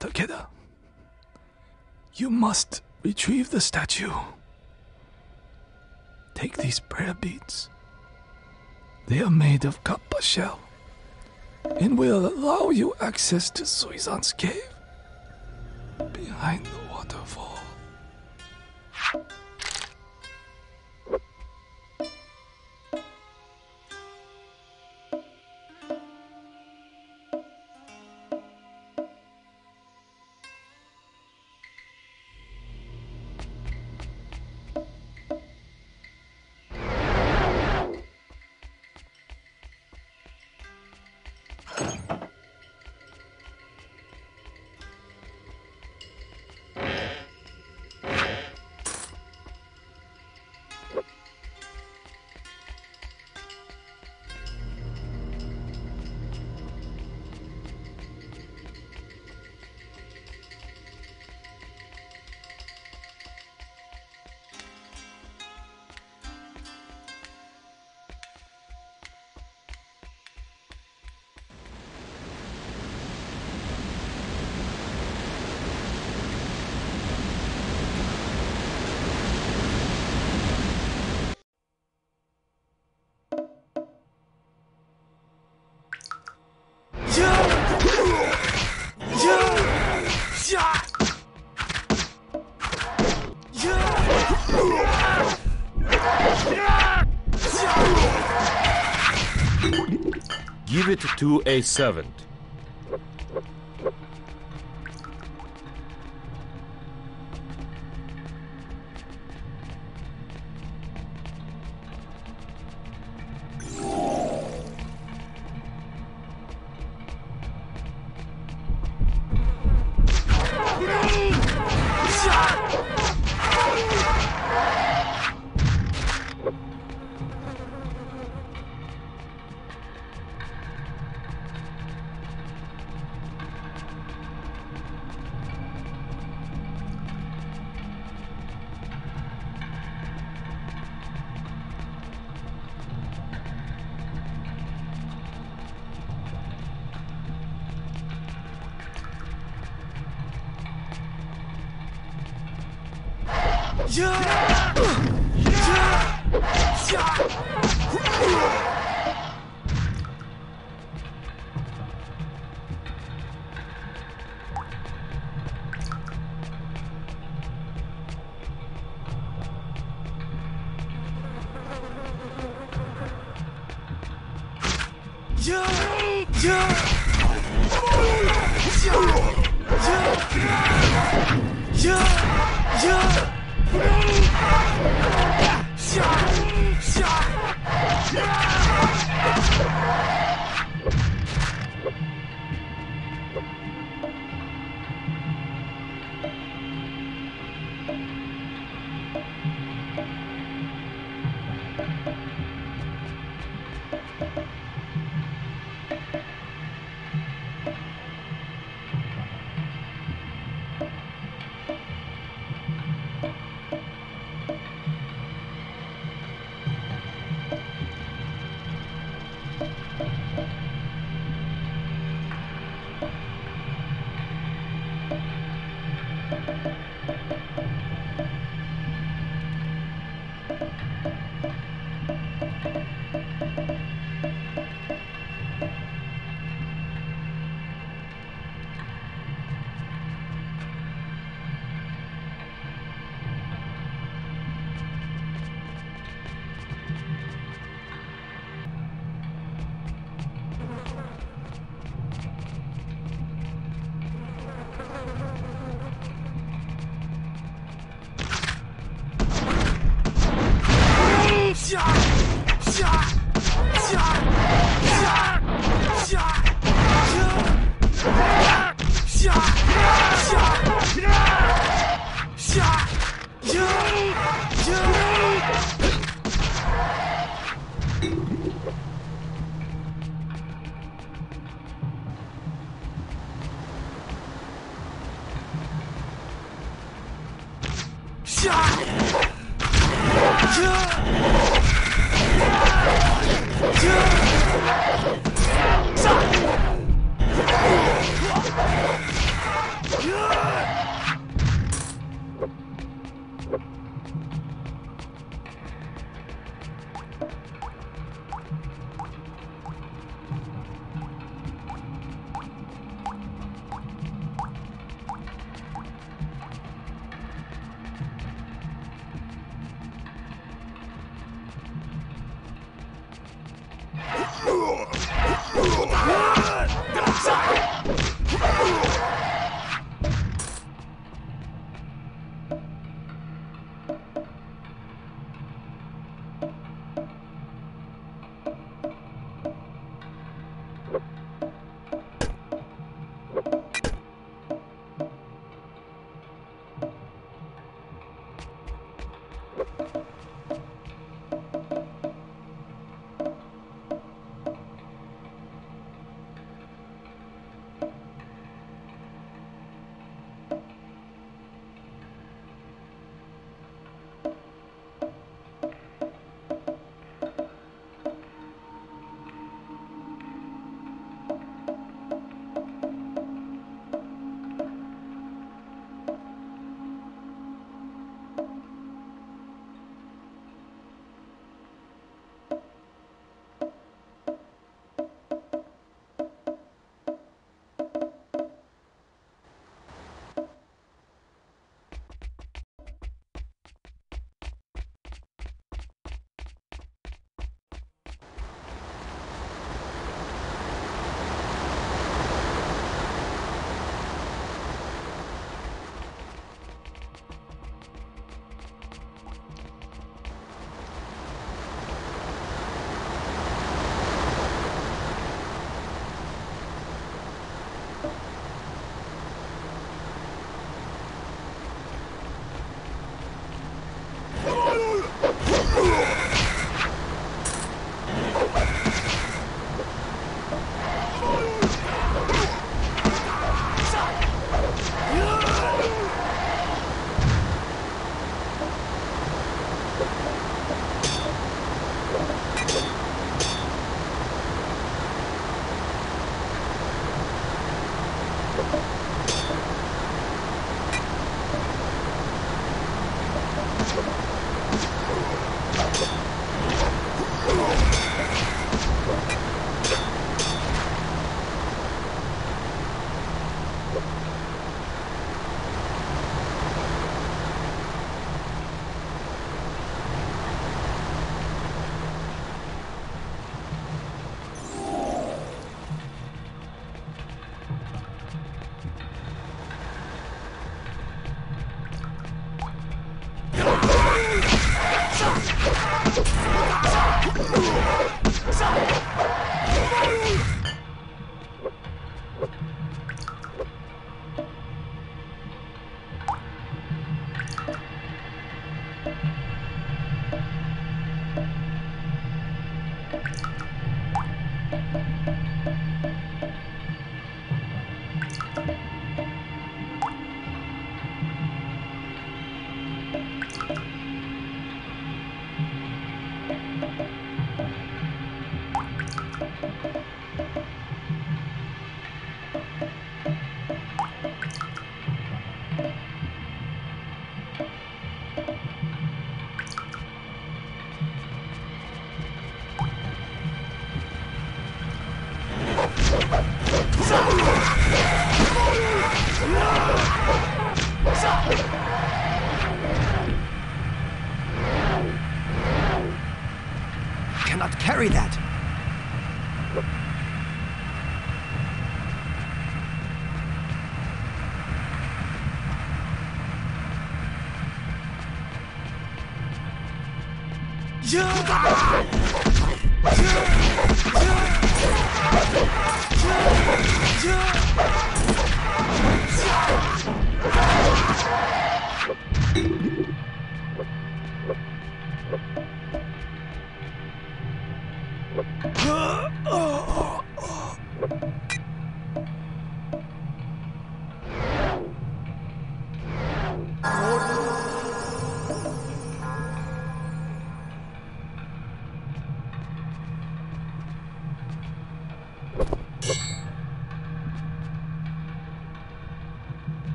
Takeda, you must retrieve the statue. Take these prayer beads. They are made of kappa shell and will allow you access to Suizan's cave behind the waterfall. It to a servant. 呀呀呀呀呀呀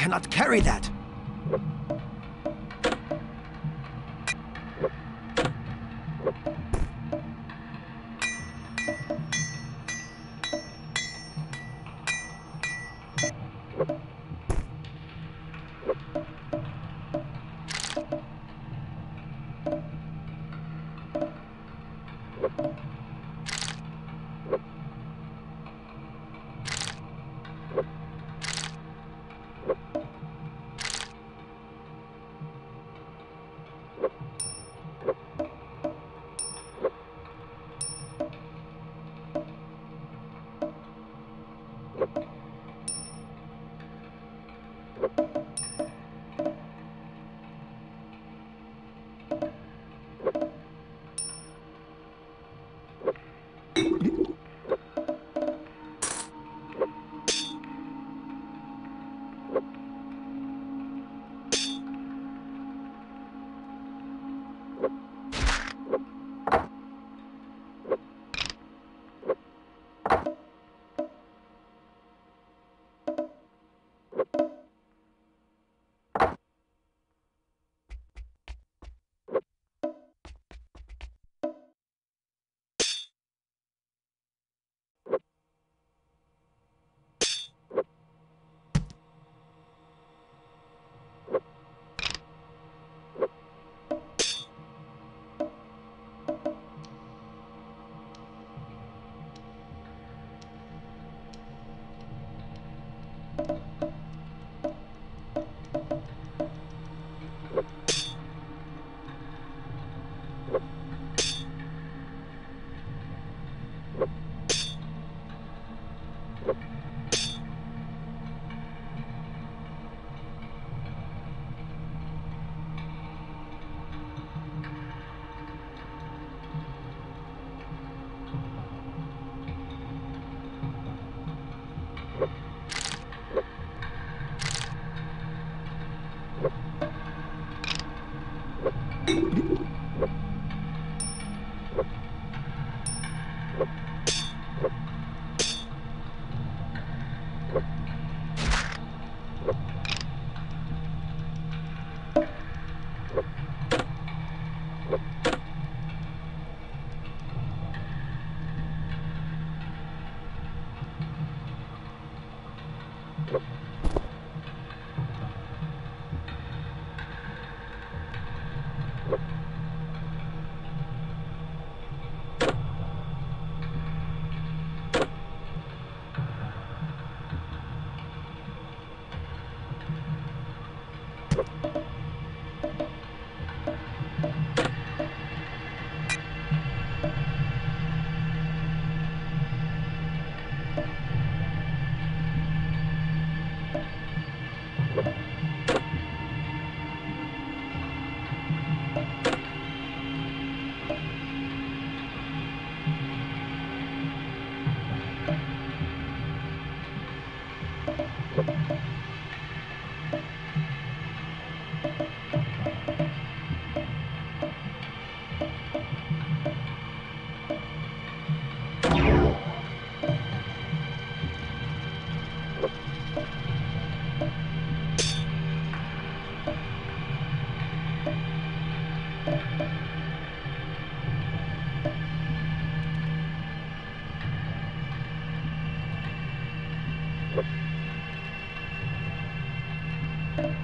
Cannot carry that.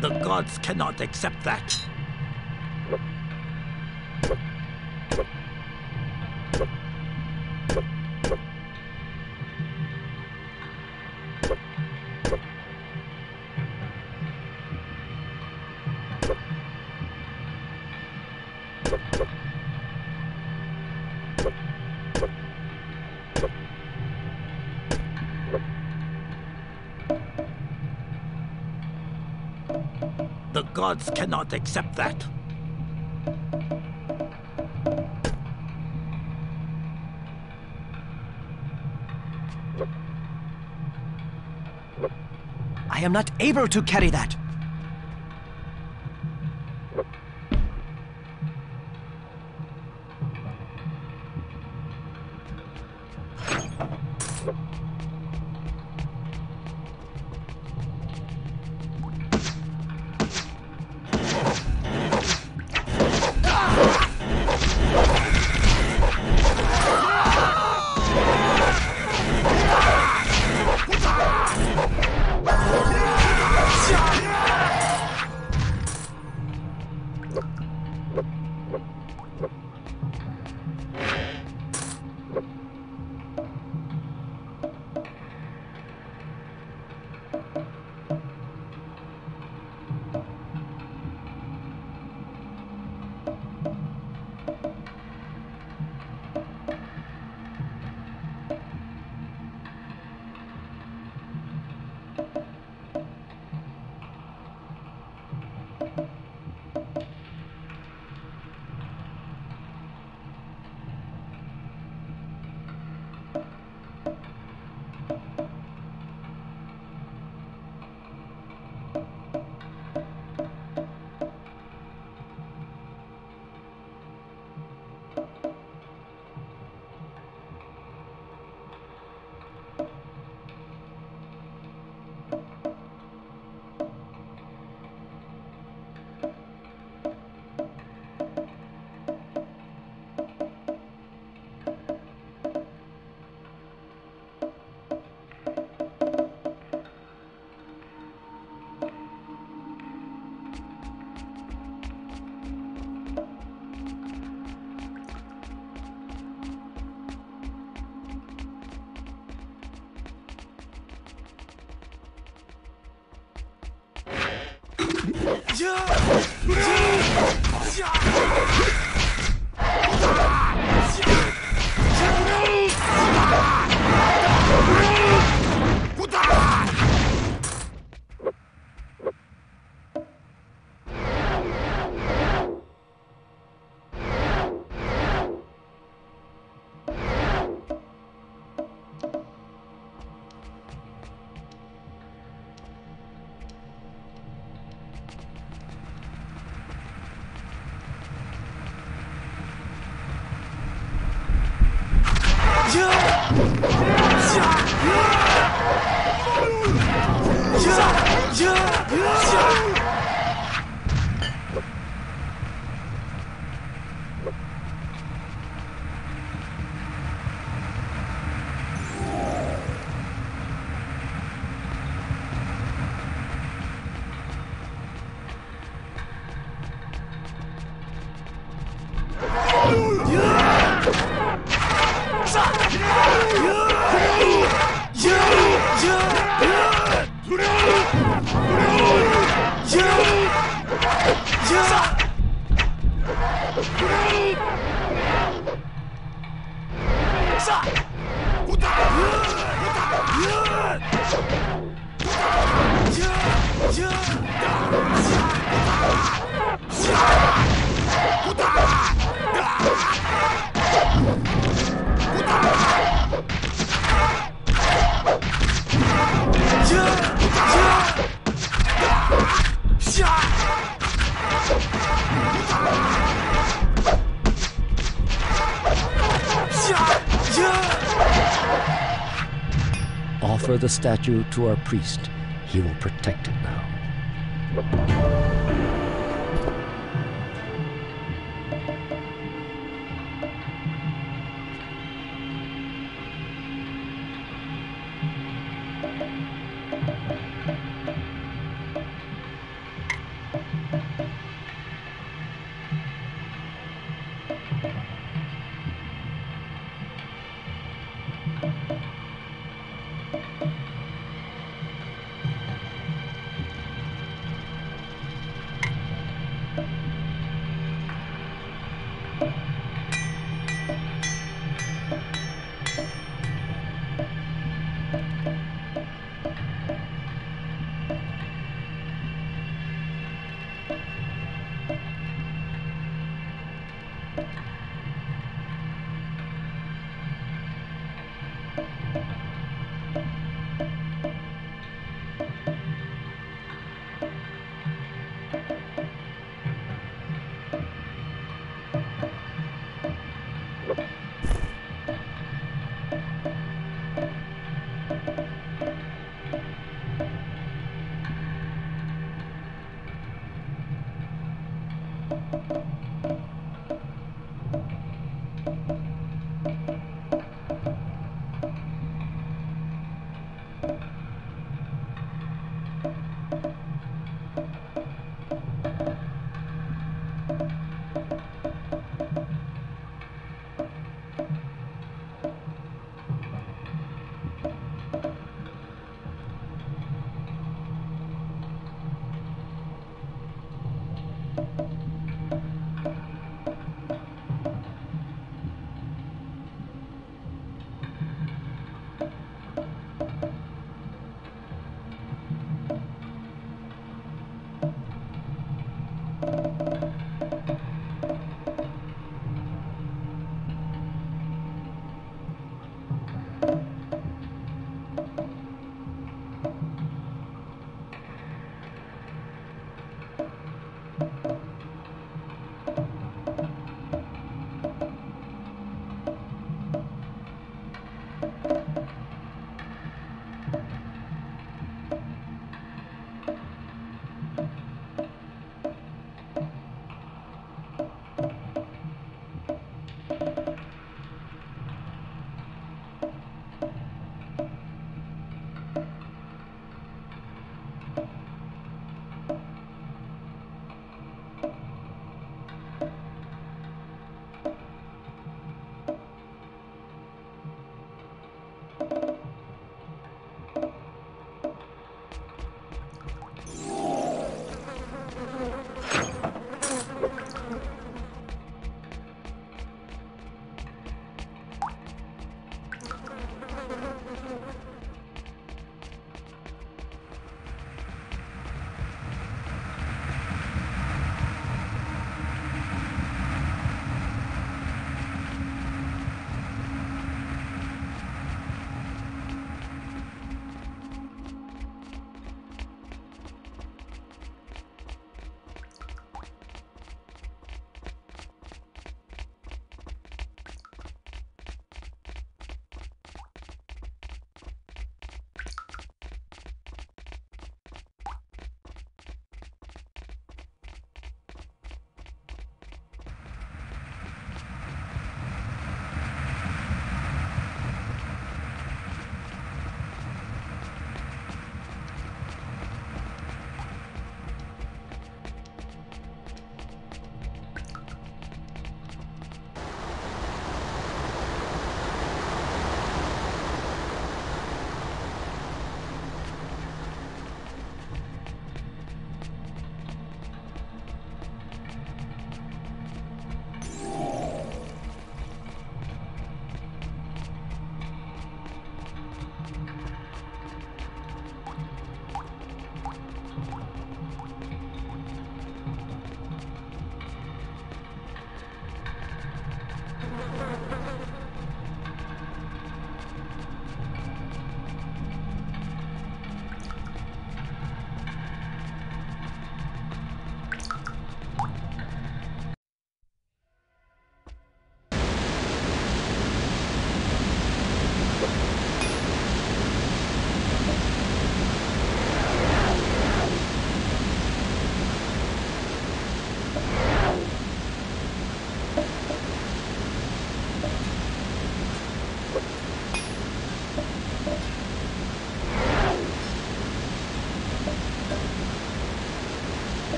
The gods cannot accept that. Gods cannot accept that. I am not able to carry that. Yeah! Yeah! Offer the statue to our priest. He will protect it now.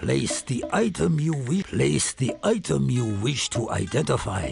Place the item you wish. Place the item you wish to identify.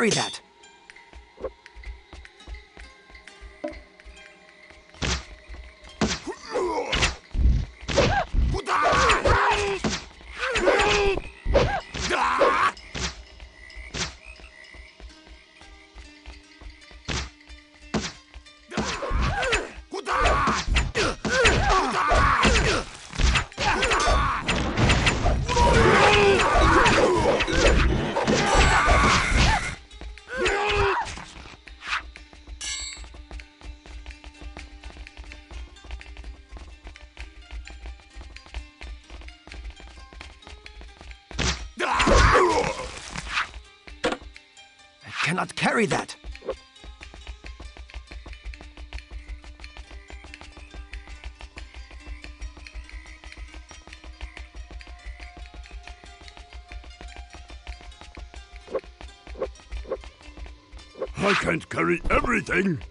Carry that. Carry that. I can't carry everything.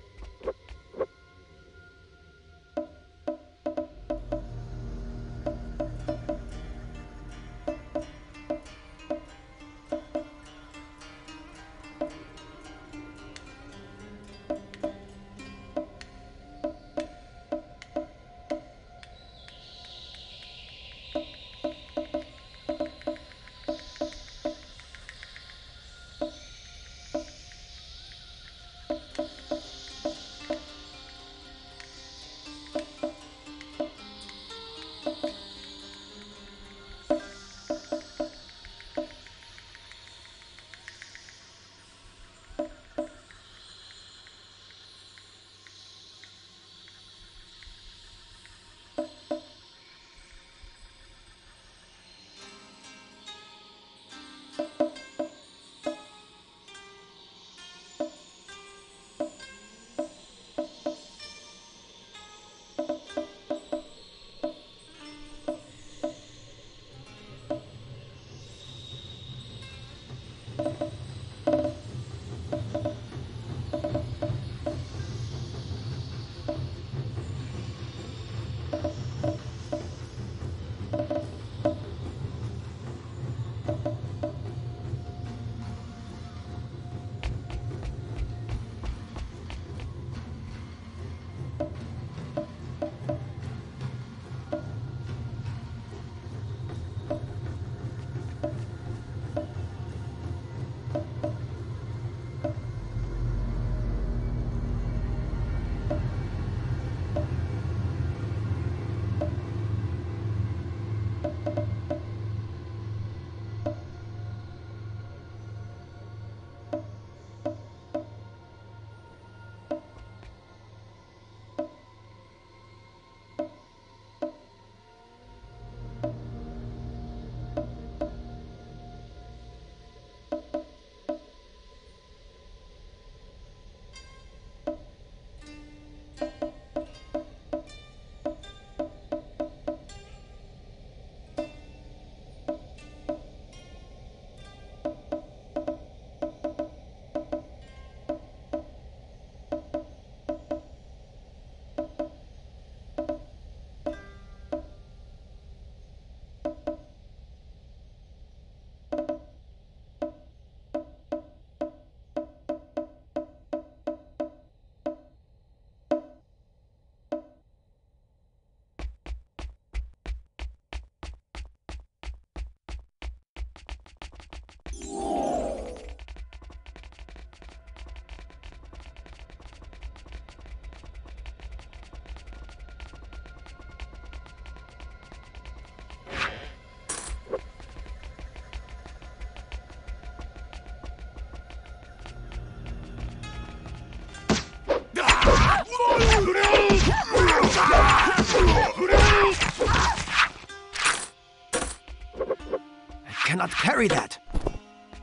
carry that.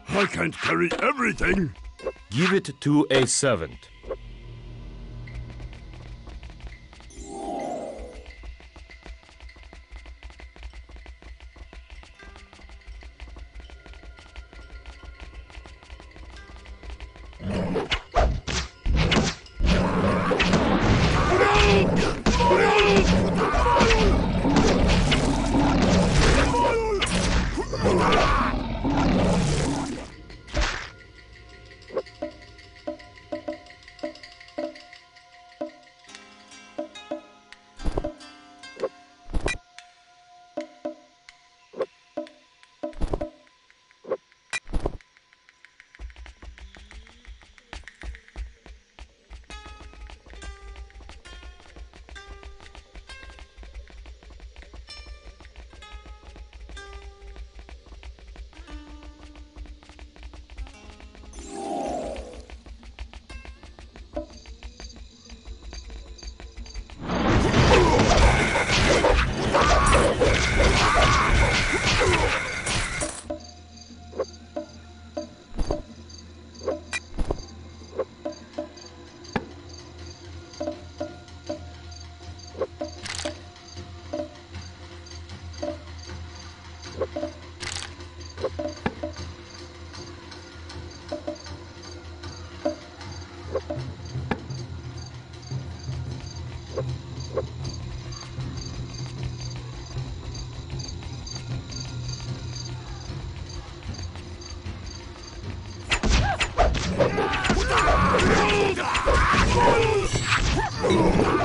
I can't carry everything. Give it to a servant. Thank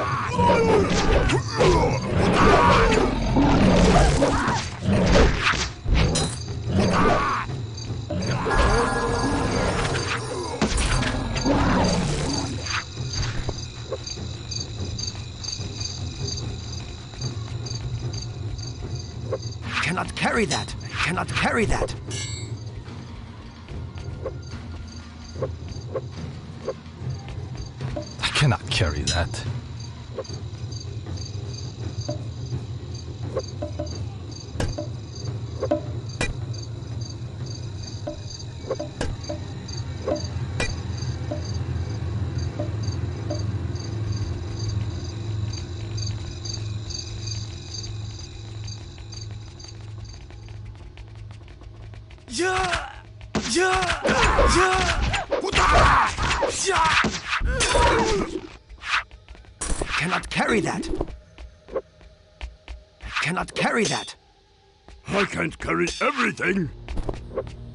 everything.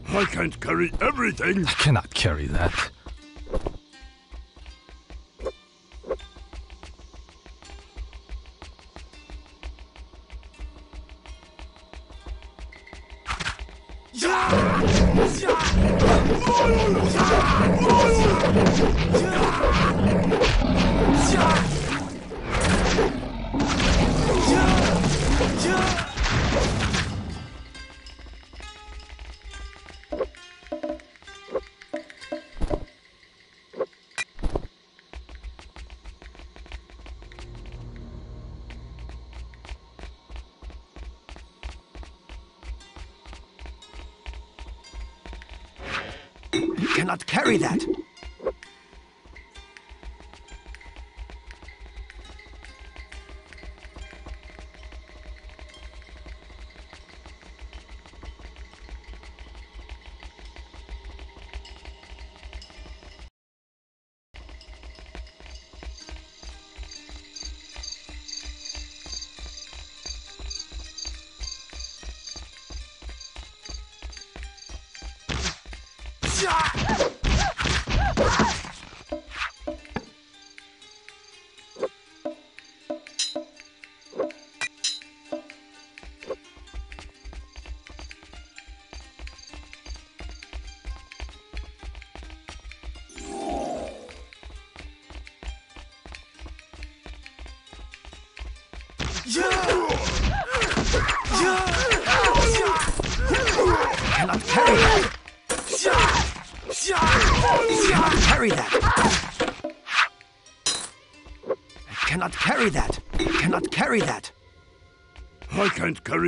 I can't carry everything. I cannot carry that.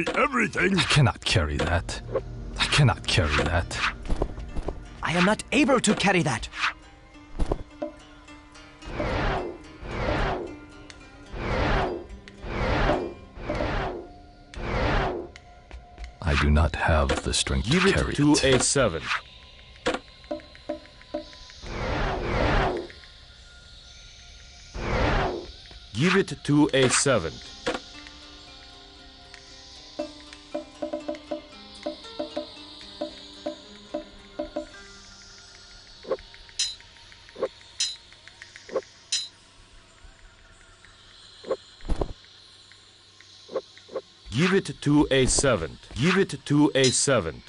carry everything. I cannot carry that. I cannot carry that. I am not able to carry that. I do not have the strength Give to carry it. Give it to a seven. Give it to a seven. It to a 7. Give it to a 7.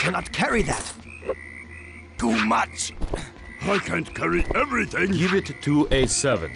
I cannot carry that. Too much. I can't carry everything. Give it to a 7.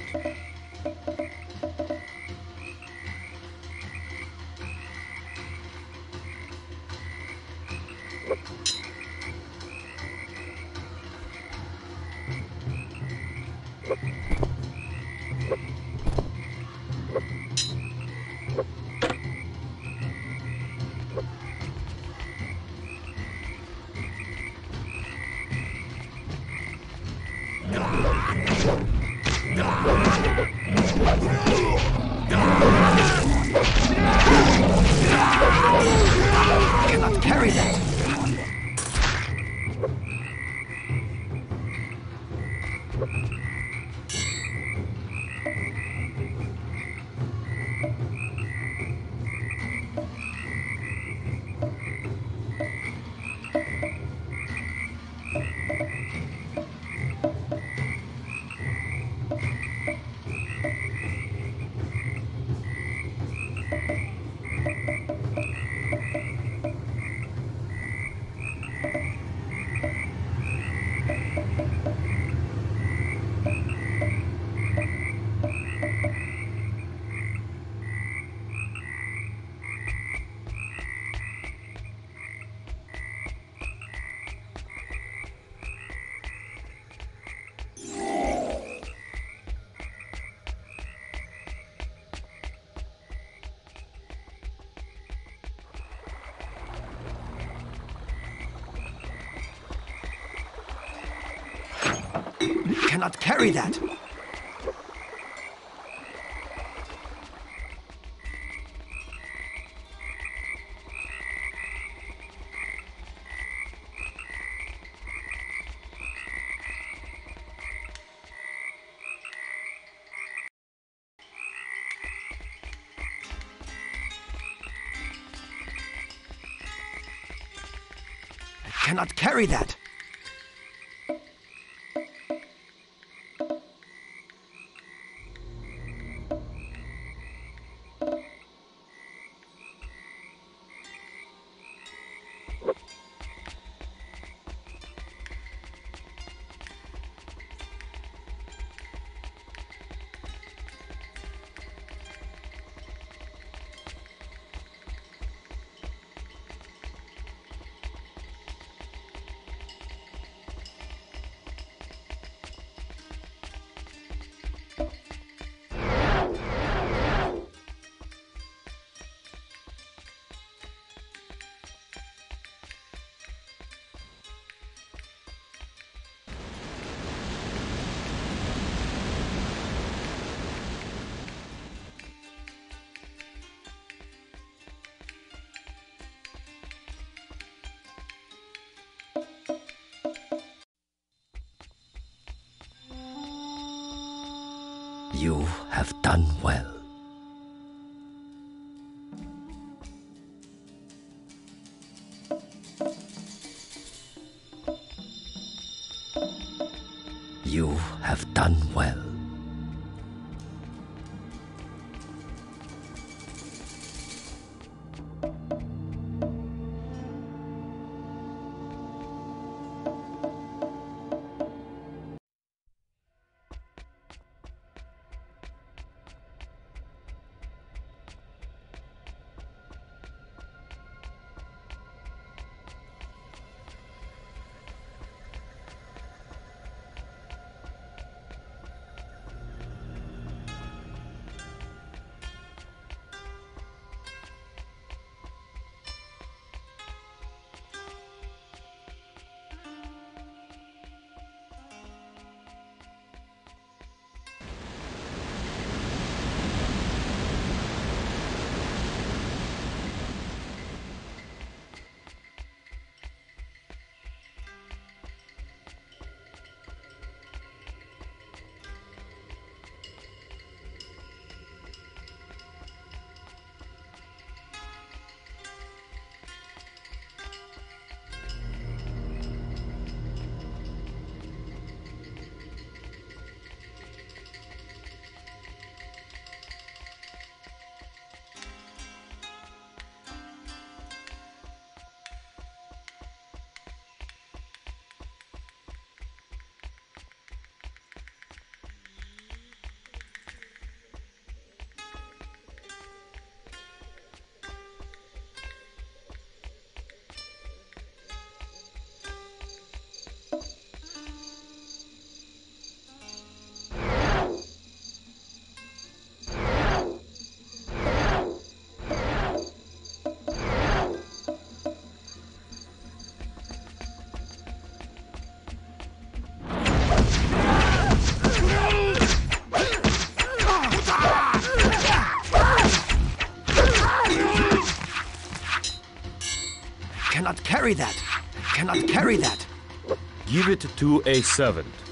Cannot carry that. I cannot carry that. You have done well. carry that. I cannot carry that. Give it to a servant.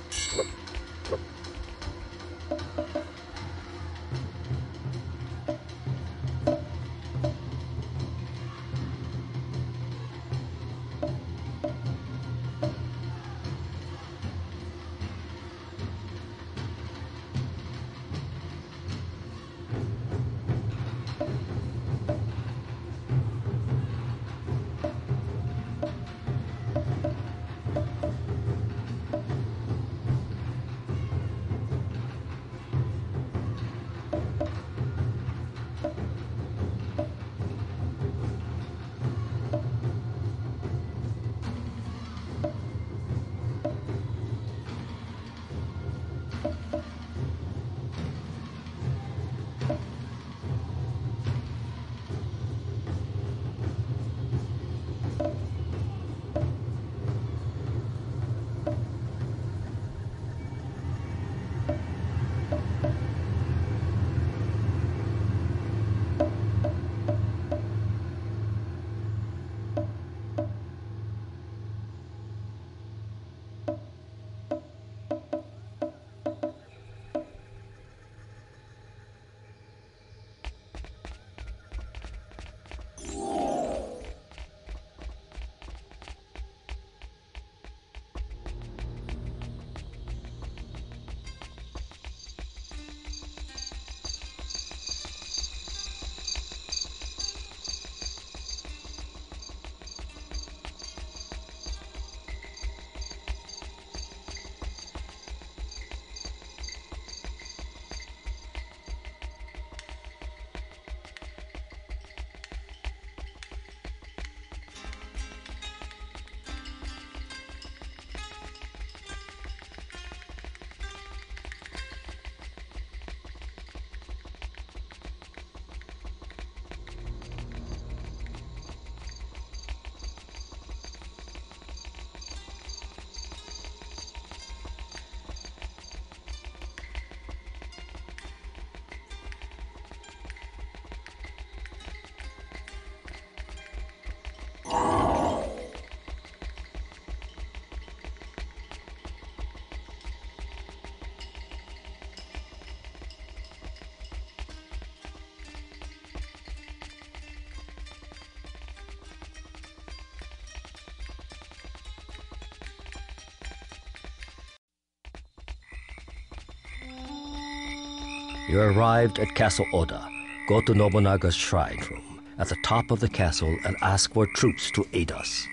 You arrived at Castle Oda. Go to Nobunaga's shrine room at the top of the castle and ask for troops to aid us.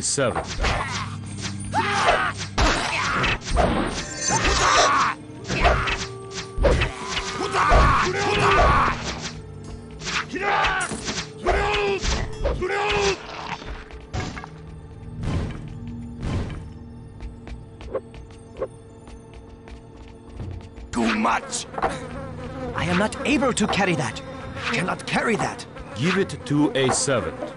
seven. Too much! I am not able to carry that. I cannot carry that. Give it to A7.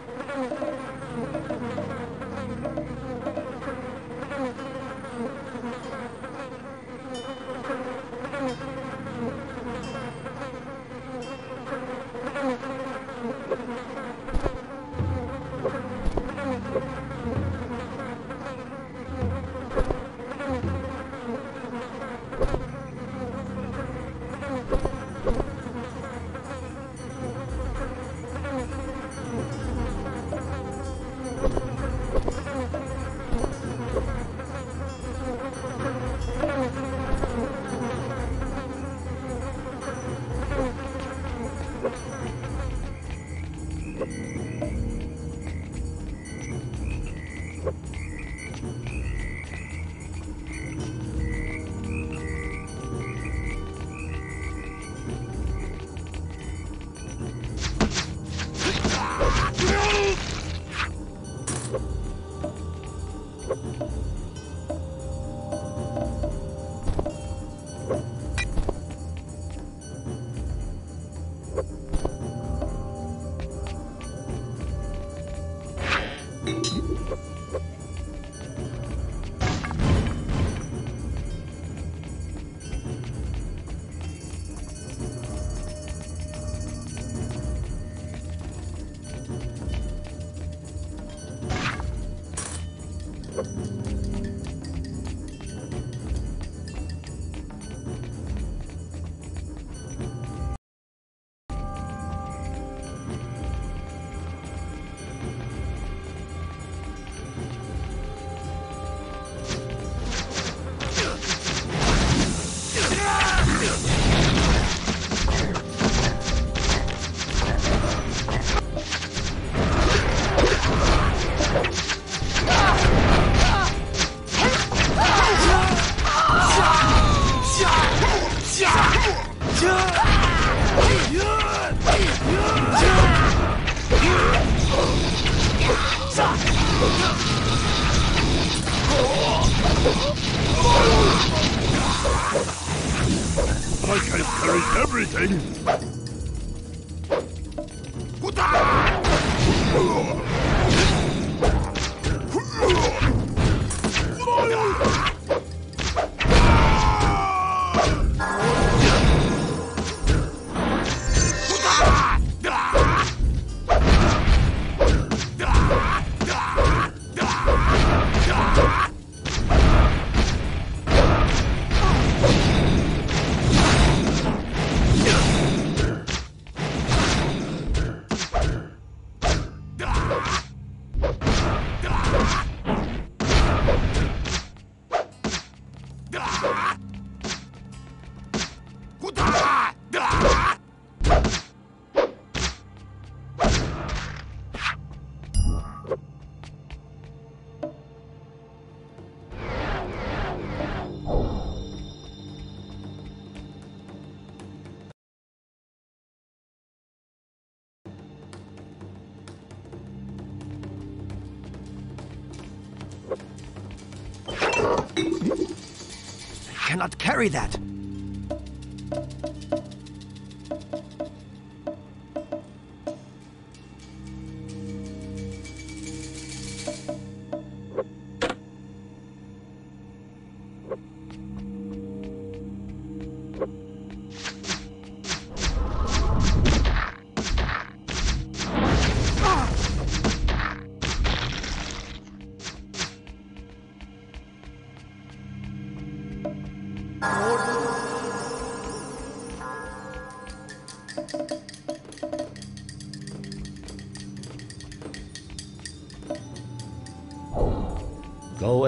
Carry that.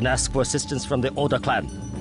And ask for assistance from the Oda clan.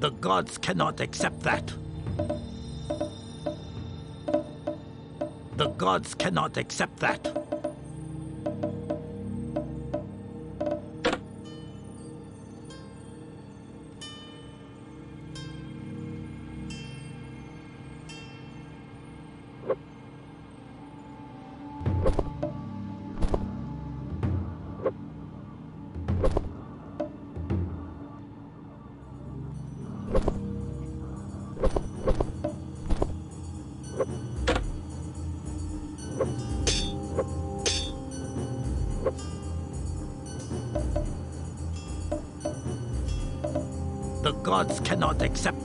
The gods cannot accept that. The gods cannot accept that. gods cannot accept.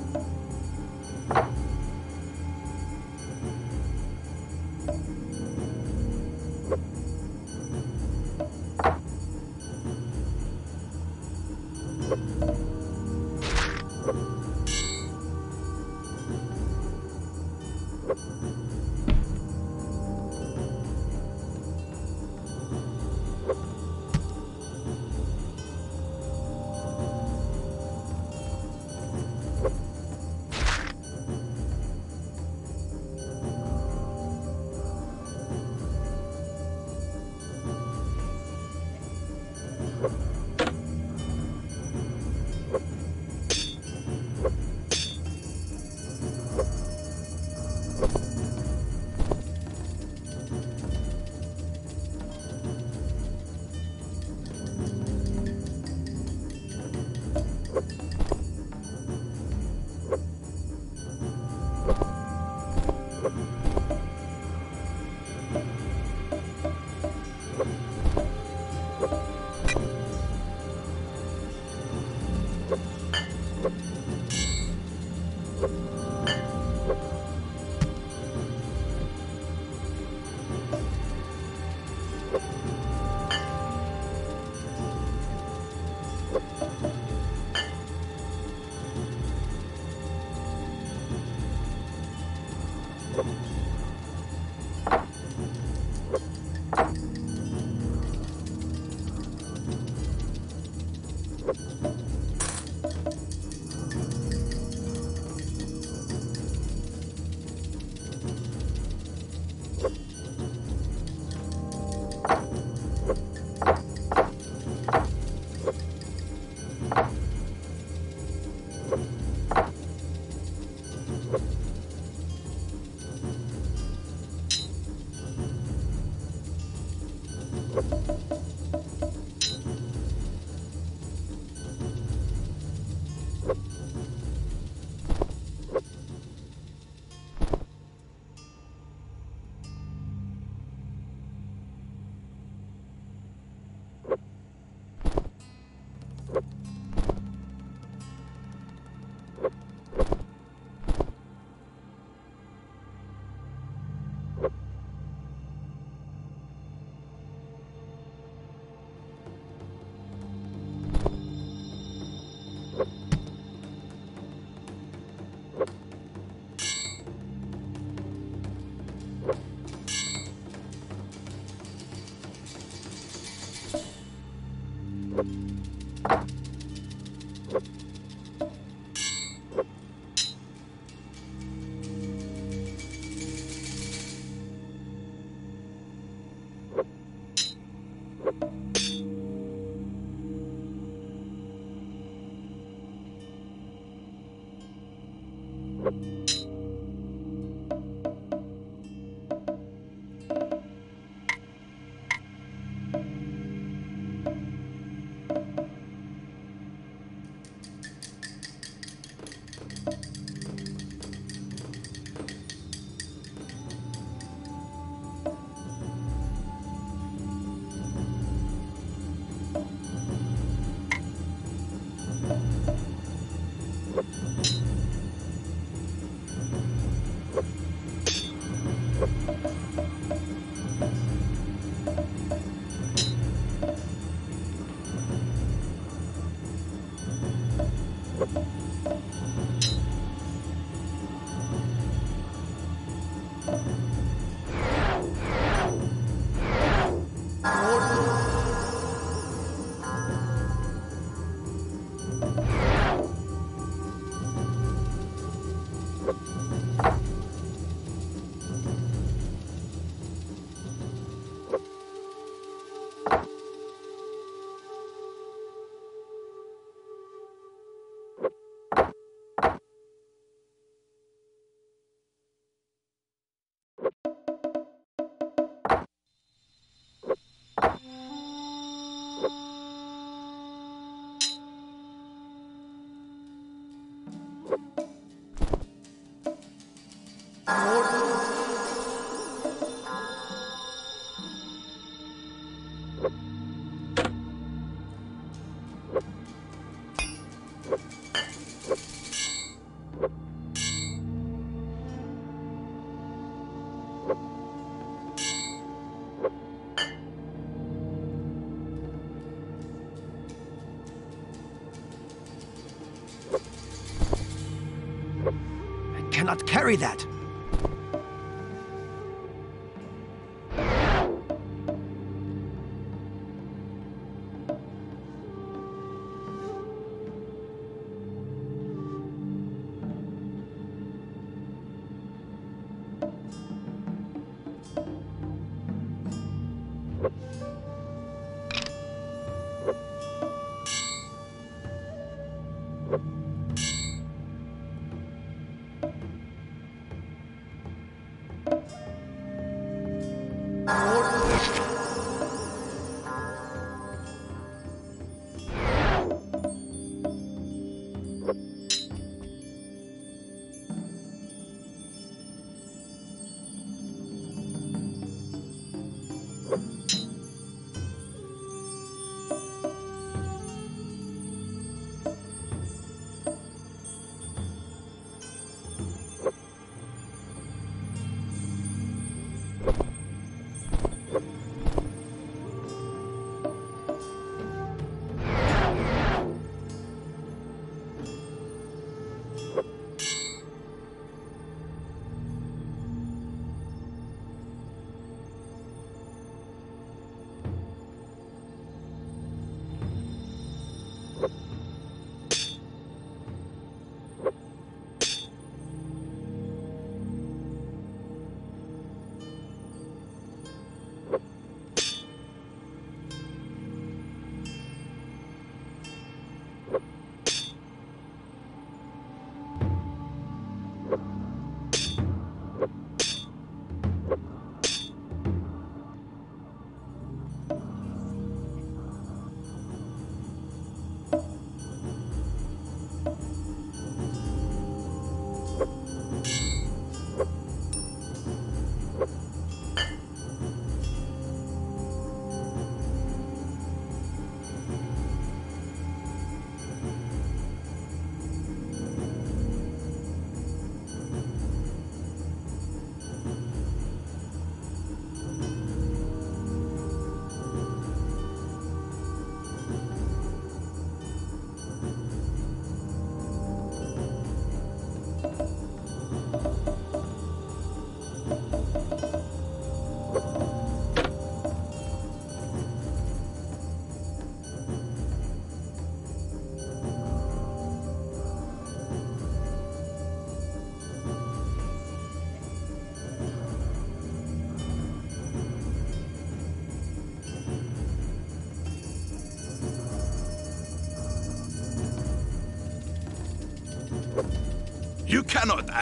Bye. Carry that.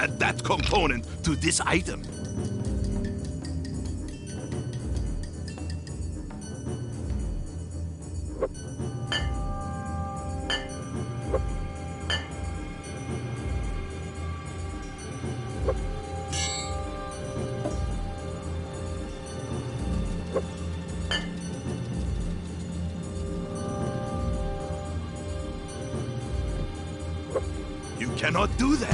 Add that component to this item. You cannot do that.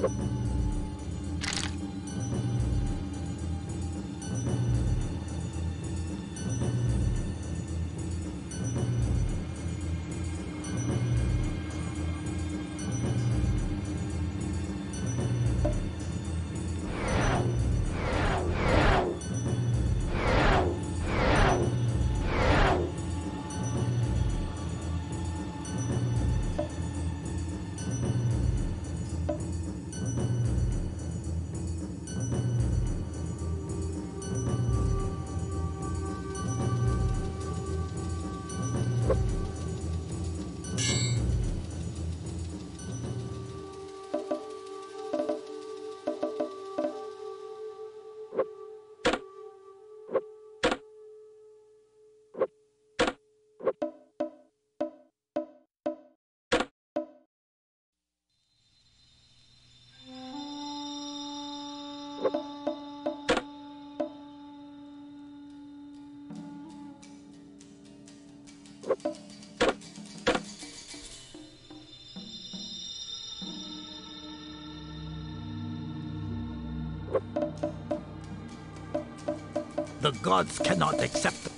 Gracias. The gods cannot accept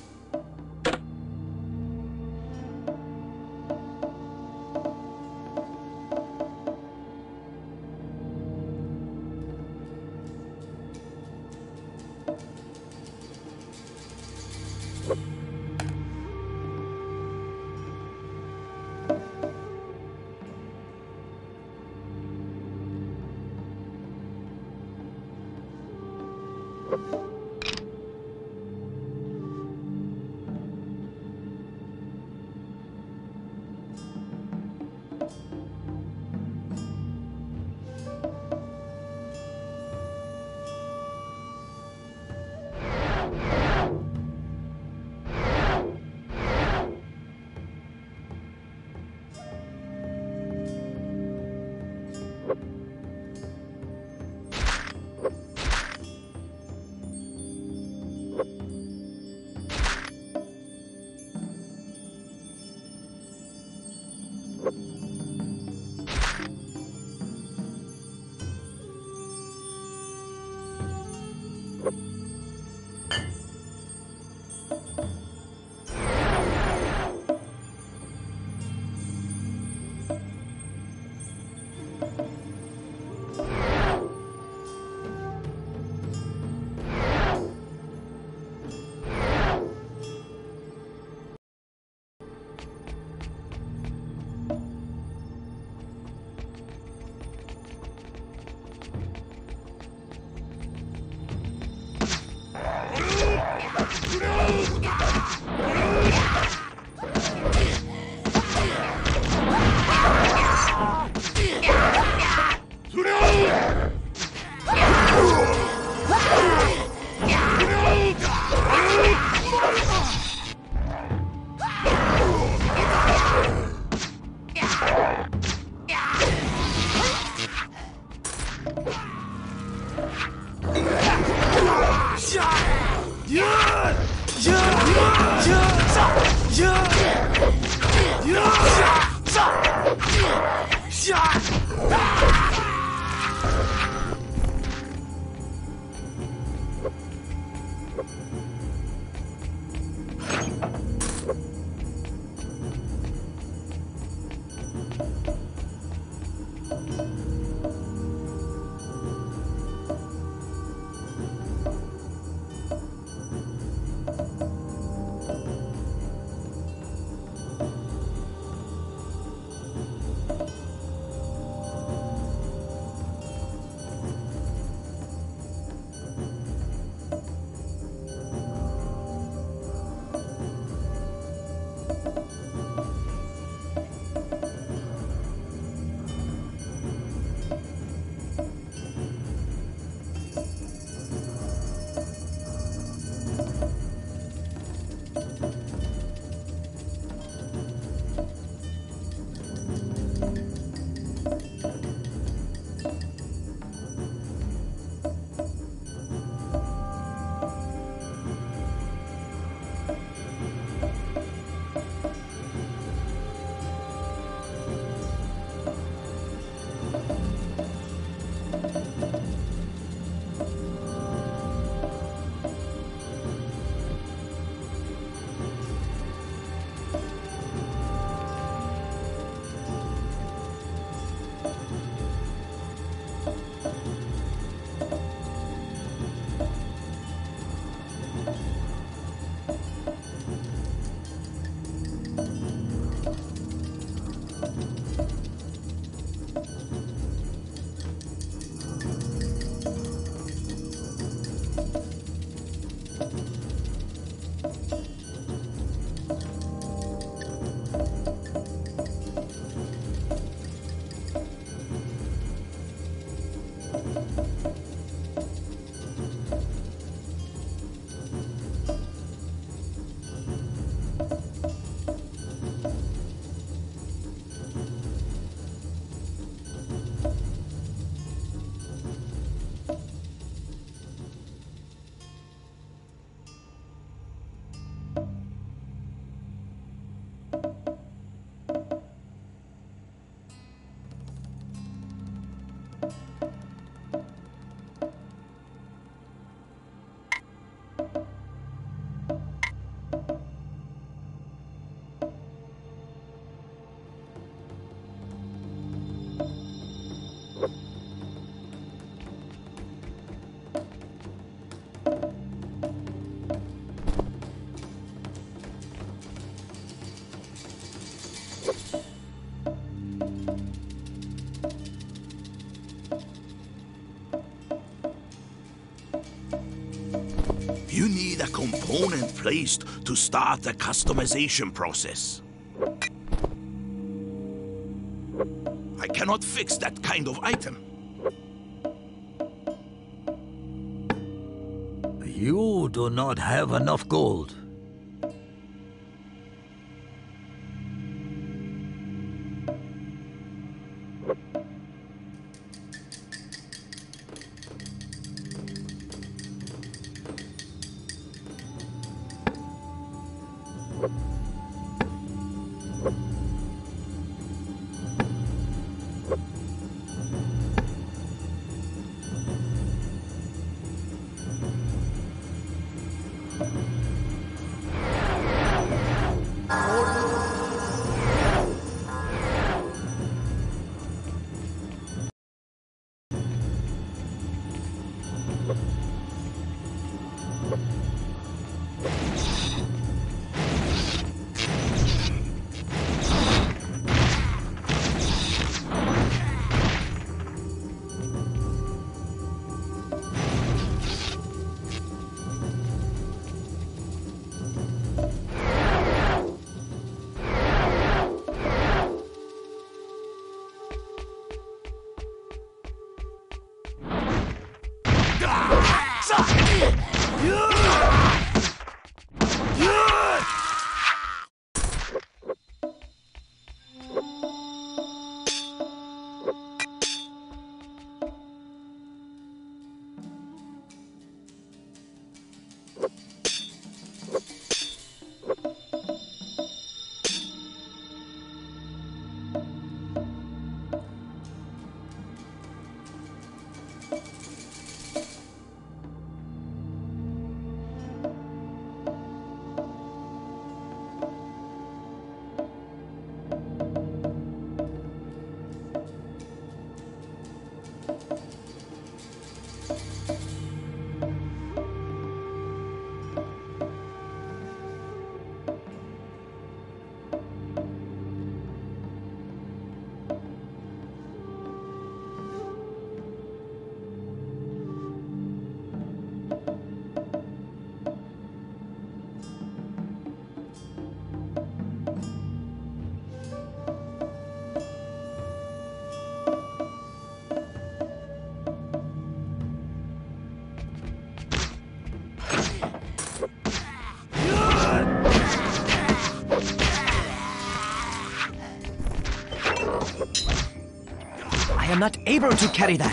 component placed to start the customization process. I cannot fix that kind of item. You do not have enough gold. I am not able to carry that.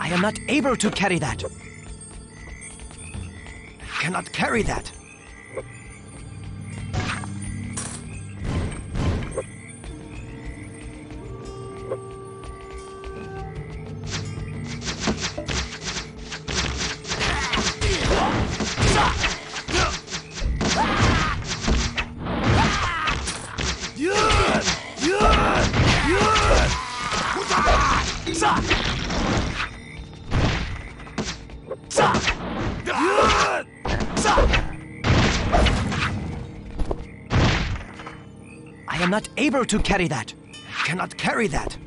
I am not able to carry that. Cannot carry that. Able to carry that. Cannot carry that.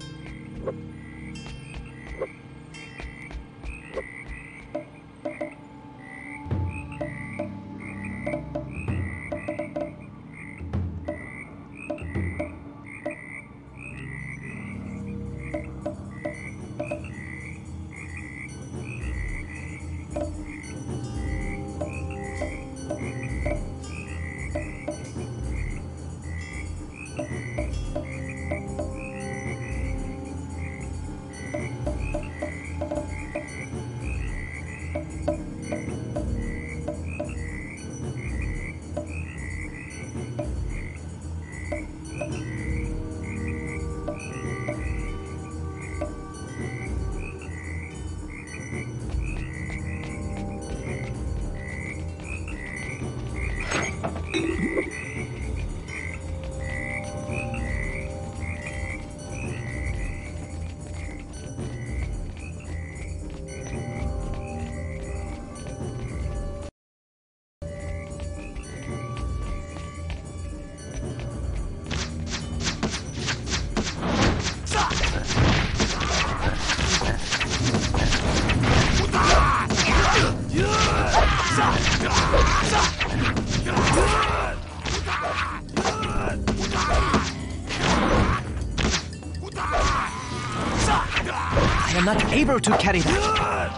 Able to carry that.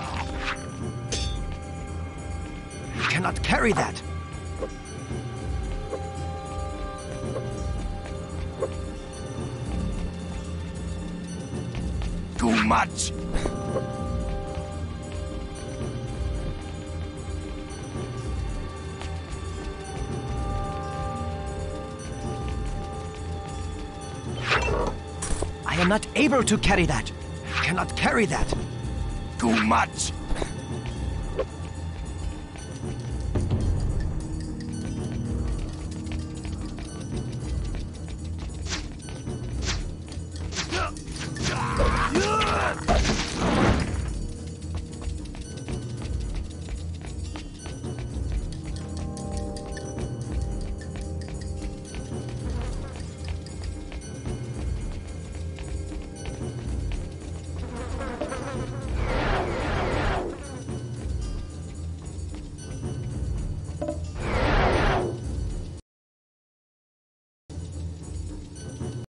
Cannot carry that. Too much. I am not able to carry that. I Cannot carry that. Much.